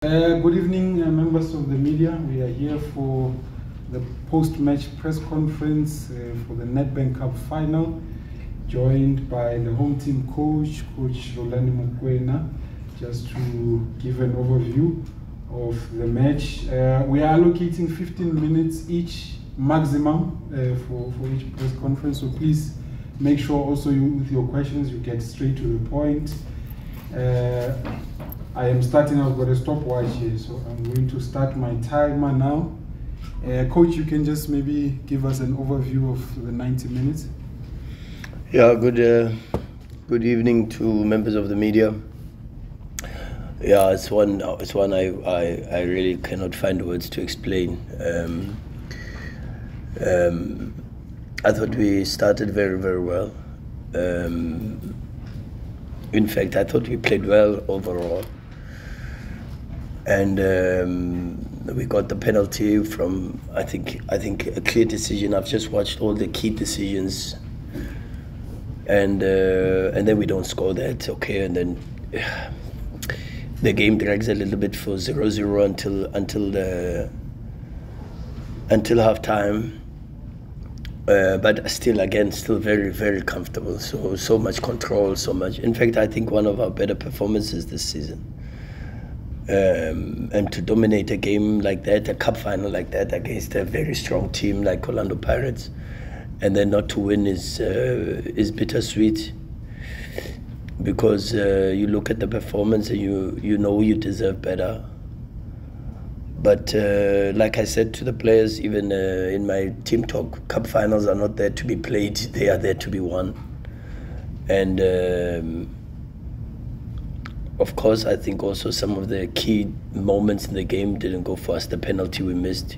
Uh, good evening, uh, members of the media. We are here for the post-match press conference uh, for the Nedbank Cup final, joined by the home team coach, Coach Rhulani Mokwena, just to give an overview of the match. Uh, we are allocating 15 minutes each maximum uh, for, for each press conference, so please make sure also you, with your questions you get straight to the point. I am starting, I've got a stopwatch here, so I'm going to start my timer now. Uh, Coach, you can just maybe give us an overview of the 90 minutes. Yeah, good, uh, good evening to members of the media. Yeah, it's one, it's one I, I, I really cannot find words to explain. Um, um, I thought we started very, very well. Um, in fact, I thought we played well overall. And um, we got the penalty from, I think, I think a clear decision. I've just watched all the key decisions. And, uh, and then we don't score that, okay, and then the game drags a little bit for 0-0 until, until, the, until half time uh, but still, again, still very, very comfortable. So, so much control, so much. In fact, I think one of our better performances this season. Um, and to dominate a game like that, a cup final like that, against a very strong team like Orlando Pirates, and then not to win is uh, is bittersweet. Because uh, you look at the performance and you you know you deserve better. But uh, like I said to the players, even uh, in my team talk, cup finals are not there to be played; they are there to be won. And um, of course, I think also some of the key moments in the game didn't go for us. The penalty we missed.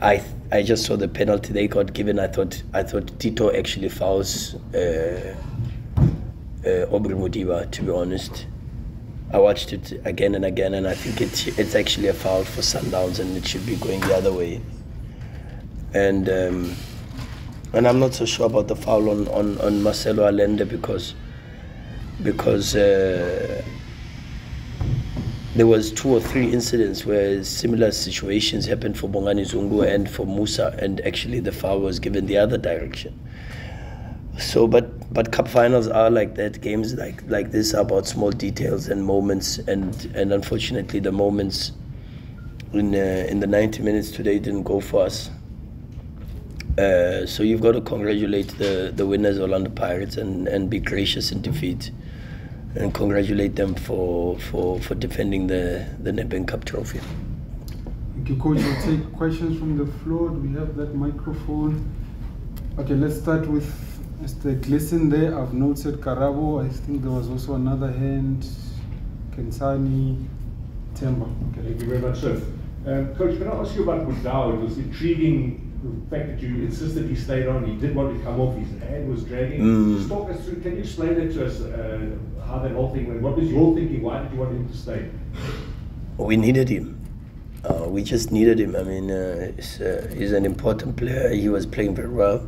I I just saw the penalty they got given. I thought I thought Tito actually fouls uh, uh, Aubrey Modiba. To be honest. I watched it again and again, and I think it's it's actually a foul for Sundowns, and it should be going the other way. And um, and I'm not so sure about the foul on, on, on Marcelo Allende because because uh, there was two or three incidents where similar situations happened for Bongani Zungu and for Musa, and actually the foul was given the other direction. So, but but cup finals are like that. Games like like this are about small details and moments, and and unfortunately, the moments in uh, in the 90 minutes today didn't go for us. Uh, so you've got to congratulate the the winners, Orlando Pirates, and and be gracious in defeat, and congratulate them for for for defending the the Nedbank Cup trophy. Thank you, Coach. We'll take questions from the floor. Do we have that microphone? Okay, let's start with Mr. Gleason there, I've noted Karabo. I think there was also another hand, Kensani, Temba. Okay. Thank you very much, sir. Um, Coach, can I ask you about Mudau? It was intriguing the fact that you insisted he stayed on. He did want to come off. His hand was dragging. Mm. Just talk us through. Can you explain that to us? Uh, how that whole thing went? What was your thinking? Why did you want him to stay? We needed him. Uh, we just needed him. I mean, uh, he's, uh, he's an important player. He was playing very well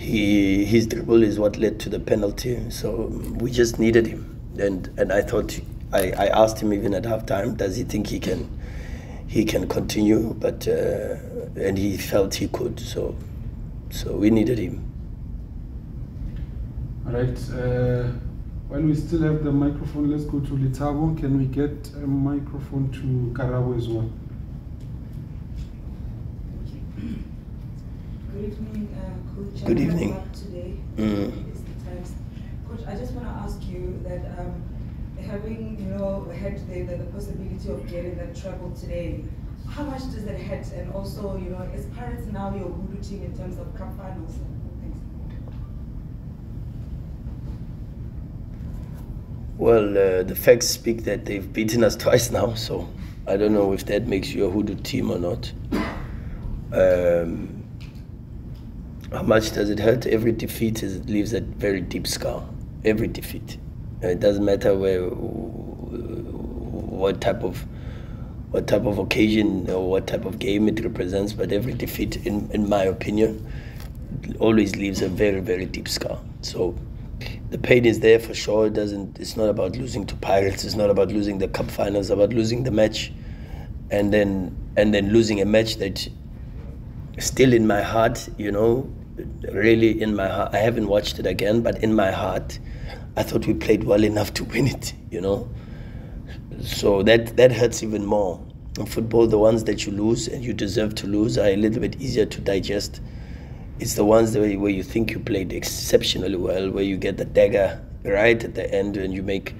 he his dribble is what led to the penalty. So we just needed him, and and I thought I, I asked him even at halftime, does he think he can he can continue? But uh, and he felt he could. So so we needed him. All right. While we still have the microphone, let's go to Litabo. Can we get a microphone to Karabo as well? Good evening, uh, Coach. Good evening. Today Mm. is the times. Coach, I just want to ask you that um, having you know had the, the, the possibility of getting that treble today, how much does that hurt? And also, you know, is Pirates now your voodoo team in terms of cup finals? Well, uh, the facts speak that they've beaten us twice now, so I don't know if that makes you a hoodoo team or not. Um, how much does it hurt? Every defeat is, leaves a very deep scar. Every defeat. Uh, it doesn't matter where, what type of, what type of occasion or what type of game it represents, but every defeat, in, in my opinion, always leaves a very, very deep scar. So the pain is there for sure. It doesn't. It's not about losing to Pirates. It's not about losing the cup finals. It's about losing the match, and then and then losing a match that still in my heart. You know, really in my heart. I haven't watched it again, but in my heart, I thought we played well enough to win it. You know, so that that hurts even more. In football, the ones that you lose and you deserve to lose are a little bit easier to digest it's the ones where, where you think you played exceptionally well, where you get the dagger right at the end and you make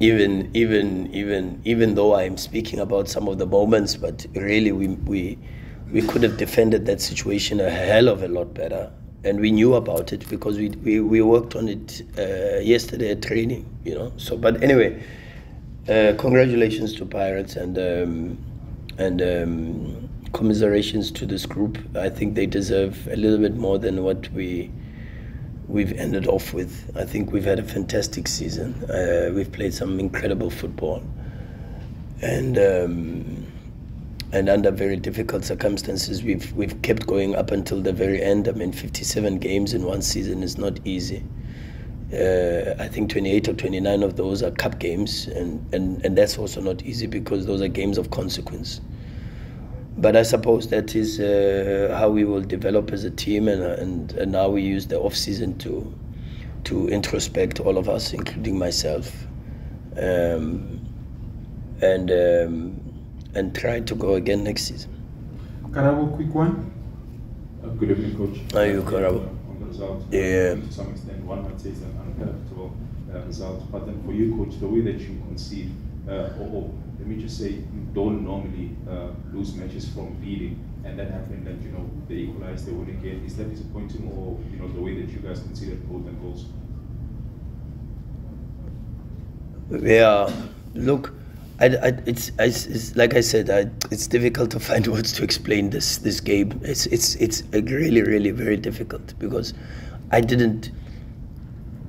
even even even even though I'm speaking about some of the moments, but really we we we could have defended that situation a hell of a lot better. And we knew about it because we we, we worked on it uh, yesterday at training, you know. So, but anyway, uh, congratulations to Pirates and um, and um, commiserations to this group. I think they deserve a little bit more than what we we've ended off with. I think we've had a fantastic season. Uh, we've played some incredible football, and um, and under very difficult circumstances, we've we've kept going up until the very end. I mean, 57 games in one season is not easy. Uh, I think 28 or 29 of those are cup games, and, and, and that's also not easy because those are games of consequence but I suppose that is uh, how we will develop as a team, and, and, and now we use the off season to to introspect all of us, including myself, um, and um, and try to go again next season. Karabo, quick one. Uh, good evening, coach. How are you, Karabo? On the result, Yeah. To some extent, one might say it's an unacceptable uh, result, but then for you, coach, the way that you concede, uh, or, or let me just say, you don't normally uh, lose matches from leading, and that happened that you know they equalized, they won again. Is that disappointing, or you know the way that you guys conceded both and goals? Yeah, look, I, I, it's, it's, it's like I said, I, it's difficult to find words to explain this this game. It's it's it's really really very difficult because I didn't,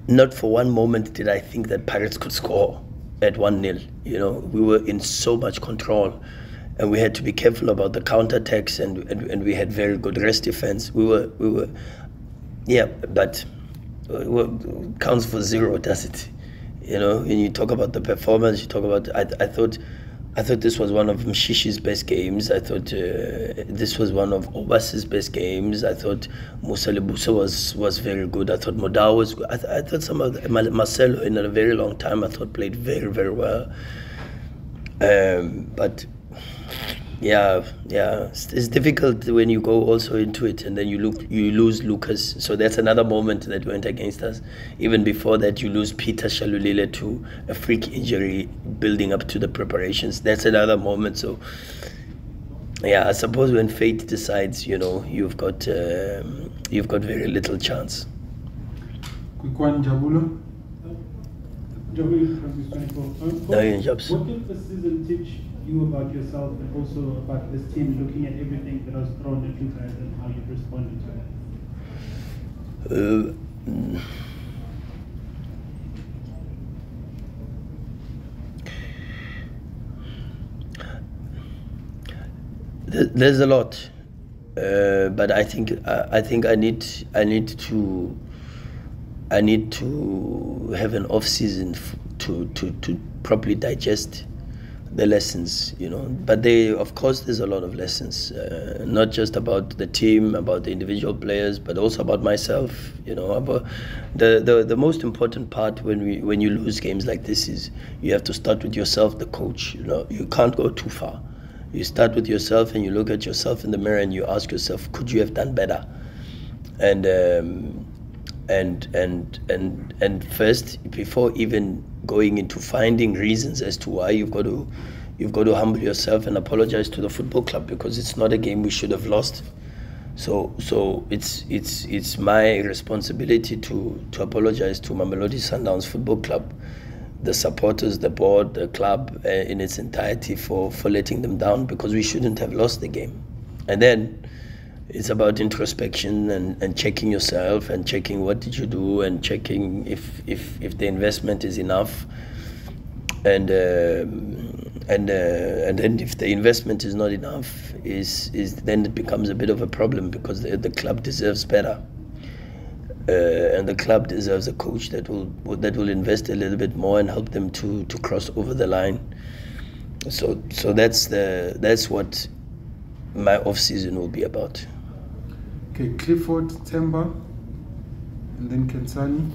not for one moment did I think that Pirates could score at one 0 You know, we were in so much control, and we had to be careful about the counter attacks, and, and and we had very good rest defense. We were we were, yeah, but uh, counts for zero, does it? You know, when you talk about the performance, you talk about. I, I thought, I thought this was one of Mshishi's best games. I thought uh, this was one of Obas's best games. I thought Mosa Lebusa was was very good. I thought Mudau was good. I, th- I thought some of the, Marcelo in a very long time. I thought played very very well. Um, but yeah, yeah, it's, it's, difficult when you go also into it and then you look you lose Lucas. So that's another moment that went against us. Even before that, you lose Peter Shalulile to a freak injury, building up to the preparations. That's another moment. So yeah, I suppose when fate decides, you know, you've got um, you've got very little chance. Quick one, Jabulo. Jabulo from 24. Um, No, you're. What did the season teach you about yourself and also about this team looking at everything that was thrown at you guys and how you've responded to it? Uh. There's a lot, uh, but I think I, I think I need I need to I need to have an off season to, to, to properly digest the lessons, you know. But they, of course, there's a lot of lessons, uh, not just about the team, about the individual players, but also about myself, you know. About the, the the most important part when we when you lose games like this is you have to start with yourself, the coach. You know, you can't go too far. You start with yourself and you look at yourself in the mirror and you ask yourself, could you have done better? And um, and and and and first before even going into finding reasons as to why you've got to you've got to humble yourself and apologize to the football club because it's not a game we should have lost. So so it's it's it's my responsibility to to apologize to Mamelodi Sundowns Football Club the supporters the board the club uh, in its entirety for for letting them down because we shouldn't have lost the game. And then it's about introspection and, and checking yourself and checking what did you do and checking if if, if the investment is enough and uh, and uh, and then if the investment is not enough is is then it becomes a bit of a problem because the, the club deserves better Uh, and the club deserves a coach that will that will invest a little bit more and help them to, to cross over the line. So so that's the that's what my off season will be about. Okay, Clifford, Temba, and then Kensani.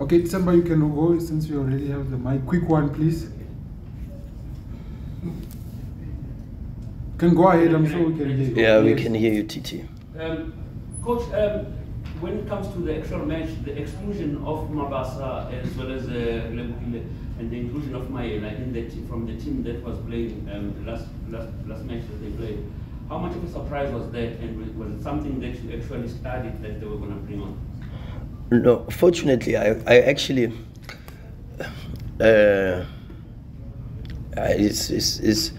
Okay, Temba, you can go since we already have the mic. Quick one, please. Can go ahead, I'm sure we can hear you. Yeah, we Yes. can hear you, TT. Um, Coach, um, when it comes to the actual match, the exclusion of Mabasa as well as uh, Lebukile and the inclusion of Mayela in the te- from the team that was playing um, the last, last, last match that they played, how much of a surprise was that and was- it something that you actually studied that they were going to bring on? No, fortunately, I, I actually, uh, it's, it's, it's,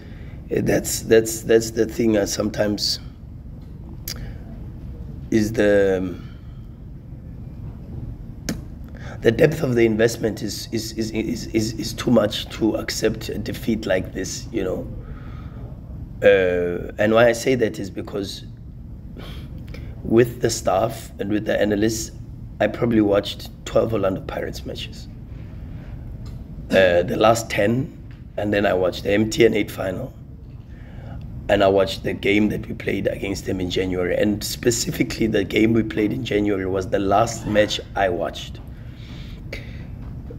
that's, that's, that's the thing I sometimes is the, the depth of the investment is, is, is, is, is, is too much to accept a defeat like this, you know. Uh, and why I say that is because with the staff and with the analysts, I probably watched 12 Orlando Pirates matches. Uh, the last 10, and then I watched the MTN 8 final. And I watched the game that we played against them in January. And specifically, the game we played in January was the last match I watched.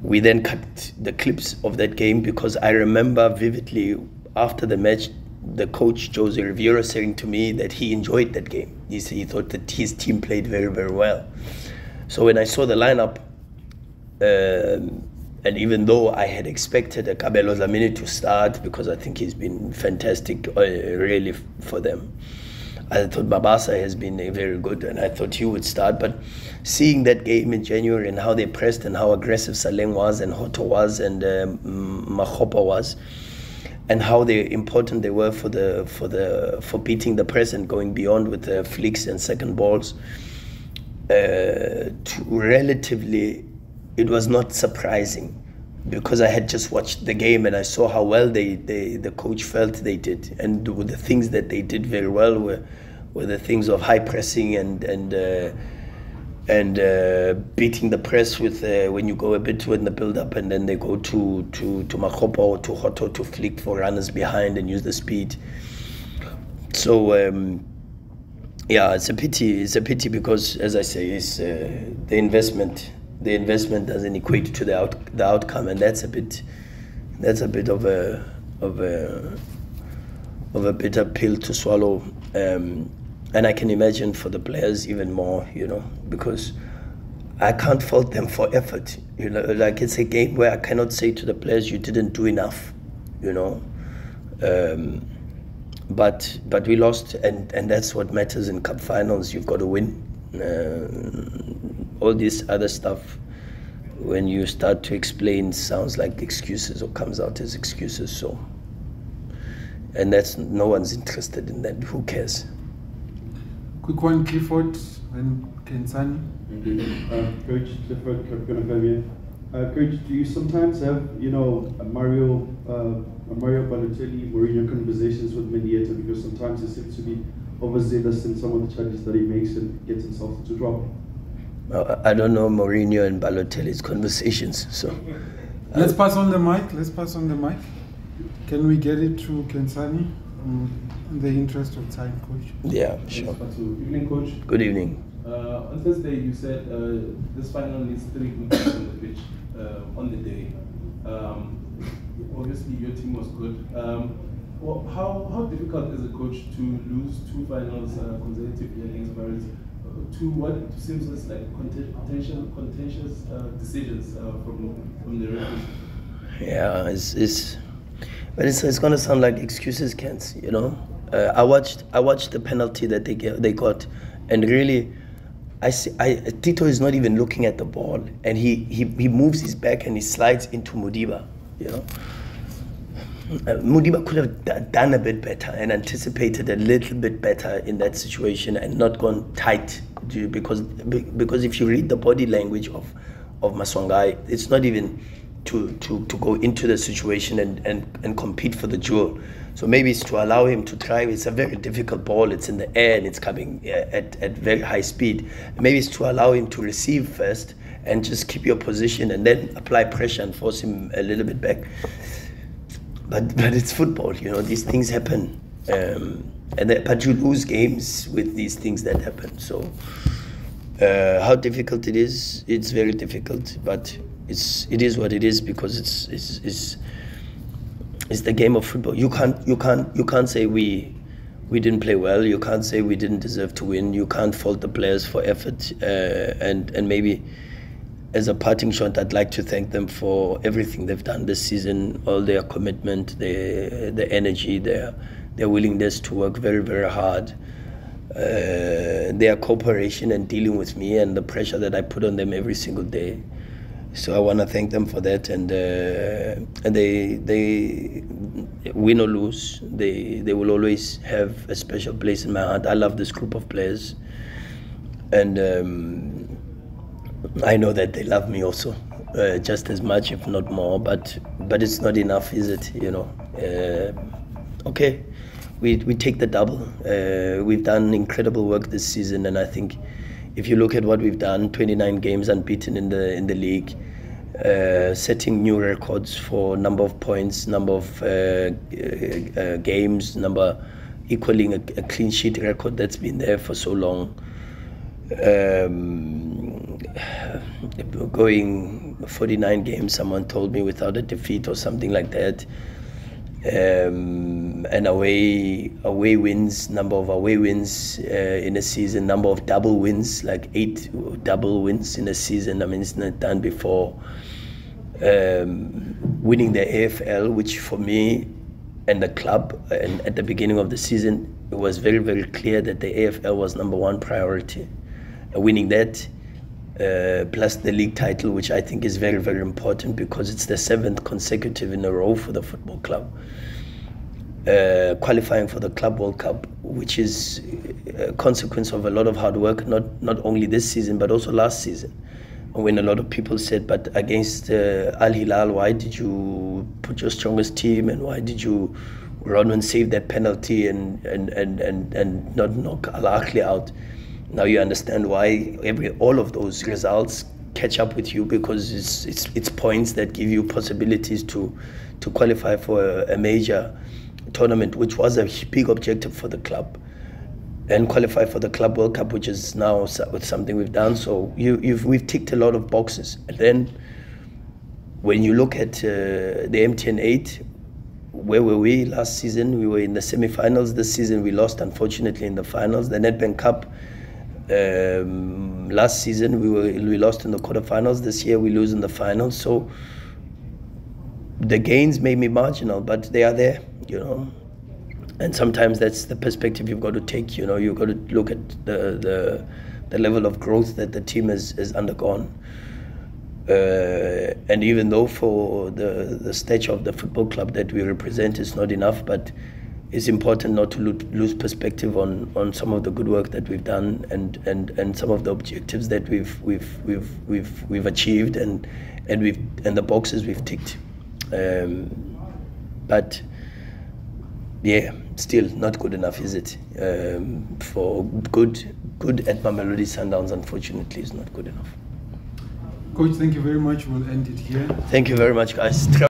We then cut the clips of that game because I remember vividly after the match, the coach Jose Riveiro saying to me that he enjoyed that game. He, said he thought that his team played very, very well. So when I saw the lineup, um, and even though I had expected a Kabelo Dlamini to start because I think he's been fantastic, uh, really for them. I thought Mabasa has been very good, and I thought he would start. But seeing that game in January and how they pressed and how aggressive Saleng was and Hotto was and um, Makgopa was, and how they important they were for the for the for beating the press and going beyond with the flicks and second balls. Uh, to relatively, it was not surprising because I had just watched the game and I saw how well they, they the coach felt they did, and the things that they did very well were were the things of high pressing and and. Uh, and uh, beating the press with uh, when you go a bit in the build up and then they go to to to Makgopa or to Hotto to flick for runners behind and use the speed. So um, yeah, it's a pity. It's a pity because, as I say, it's uh, the investment. The investment doesn't equate to the out, the outcome, and that's a bit. That's a bit of a of a of a bitter pill to swallow. Um, and I can imagine for the players even more, you know, because I can't fault them for effort. You know, like it's a game where I cannot say to the players you didn't do enough, you know. Um, but but we lost, and and that's what matters in cup finals. You've got to win. Uh, all this other stuff, when you start to explain, sounds like excuses or comes out as excuses. So, and that's no one's interested in that. Who cares? Quick one, Clifford, then Kensani. Uh, Coach Clifford Kakunafemia. Uh, Coach, do you sometimes have, you know, a Mario, uh, a Mario Balotelli, Mourinho conversations with Mendieta because sometimes he seems to be overzealous in some of the charges that he makes and gets himself into trouble? Uh, I don't know Mourinho and Balotelli's conversations, so. Let's pass on the mic. Let's pass on the mic. Can we get it to Kensani? Um, in the interest of time, coach. Yeah, sure. Fatu. Evening, coach. Good evening. Uh, on Thursday, you said uh, this final needs three good players on the pitch uh, on the day. Um, obviously, your team was good. Um, well, how, how difficult is a coach to lose two finals uh, consecutively against Pirates? Uh, two what seems as like conten- contentious, contentious uh, decisions uh, from from the referees. Yeah, it's, it's but it's, it's gonna sound like excuses, Kent. You know, uh, I watched I watched the penalty that they get, they got, and really, I see I Tito is not even looking at the ball, and he he, he moves his back and he slides into Modiba. You know. Uh, Modiba could have done a bit better and anticipated a little bit better in that situation and not gone tight because because if you read the body language of of Maswanganyi, it's not even to, to, to go into the situation and, and, and compete for the jewel. So maybe it's to allow him to try. It's a very difficult ball. It's in the air and it's coming at, at very high speed. Maybe it's to allow him to receive first and just keep your position and then apply pressure and force him a little bit back. But but it's football, you know. These things happen, um, and that, but you lose games with these things that happen. So uh, how difficult it is, it's very difficult. But it's it is what it is because it's it's it's, it's the game of football. You can't you can't you can't say we we didn't play well. You can't say we didn't deserve to win. You can't fault the players for effort uh, and and maybe as a parting shot, I'd like to thank them for everything they've done this season, all their commitment, their, their energy, their, their willingness to work very, very hard, uh, their cooperation and dealing with me and the pressure that I put on them every single day. So I want to thank them for that, and uh, they they win or lose, they they will always have a special place in my heart. I love this group of players, and. Um, I know that they love me also, uh, just as much, if not more. But but it's not enough, is it? You know. Uh, okay, we we take the double. Uh, we've done incredible work this season, and I think if you look at what we've done, 29 games unbeaten in the in the league. Uh, setting new records for number of points, number of uh, uh, uh games, number equaling a, a, clean sheet record that's been there for so long. Um, going 49 games, someone told me, without a defeat or something like that. Um, and away away wins, number of away wins uh, in a season, number of double wins, like eight double wins in a season. I mean, it's not done before. Um, winning the AFL, which for me and the club, and at the beginning of the season, it was very very clear that the AFL was number one priority. winning that uh, plus the league title, which I think is very, very important because it's the seventh consecutive in a row for the football club. Uh, qualifying for the Club World Cup, which is a consequence of a lot of hard work, not, not only this season, but also last season. When a lot of people said, but against uh, Al Hilal, why did you put your strongest team and why did you run and save that penalty and, and, and, and, and not knock Al Ahly out? Now you understand why every all of those results catch up with you because it's it's, it's points that give you possibilities to to qualify for a, a major tournament, which was a big objective for the club and qualify for the Club World Cup, which is now something we've done. So you, have we've ticked a lot of boxes. And then when you look at uh, the MTN 8, where were we last season? We were in the semi-finals. This season we lost, unfortunately, in the finals. The Nedbank Cup um, last season we were we lost in the quarterfinals. This year we lose in the finals. So the gains may be marginal, but they are there, you know. And sometimes that's the perspective you've got to take. You know, you've got to look at the the, the level of growth that the team has, has undergone. Uh, and even though for the the stature of the football club that we represent is not enough, but it's important not to lose perspective on, on some of the good work that we've done and, and, and some of the objectives that we've we've we've we've we've achieved and and we've and the boxes we've ticked. Um, but yeah, still not good enough, is it? Um, for good good at Mamelodi Sundowns, unfortunately, is not good enough. Coach, thank you very much. We'll end it here. Thank you very much, guys.